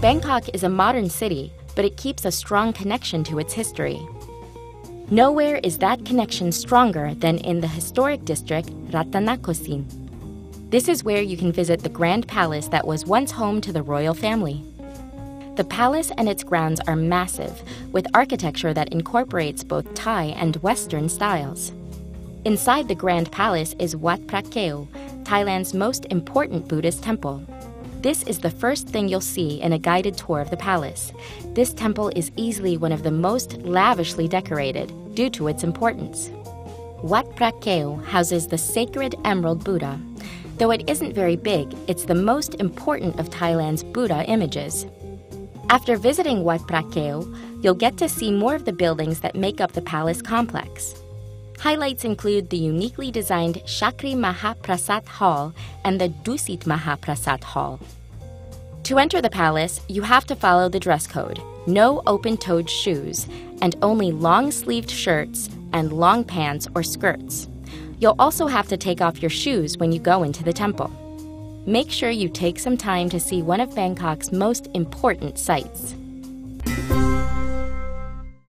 Bangkok is a modern city, but it keeps a strong connection to its history. Nowhere is that connection stronger than in the historic district Rattanakosin. This is where you can visit the Grand Palace that was once home to the royal family. The palace and its grounds are massive, with architecture that incorporates both Thai and Western styles. Inside the Grand Palace is Wat Phra Kaew, Thailand's most important Buddhist temple. This is the first thing you'll see in a guided tour of the palace. This temple is easily one of the most lavishly decorated due to its importance. Wat Phra Kaew houses the sacred Emerald Buddha. Though it isn't very big, it's the most important of Thailand's Buddha images. After visiting Wat Phra Kaew, you'll get to see more of the buildings that make up the palace complex. Highlights include the uniquely designed Chakri Maha Prasat Hall and the Dusit Maha Prasat Hall. To enter the palace, you have to follow the dress code no open toed shoes, and only long sleeved shirts and long pants or skirts. You'll also have to take off your shoes when you go into the temple. Make sure you take some time to see one of Bangkok's most important sites.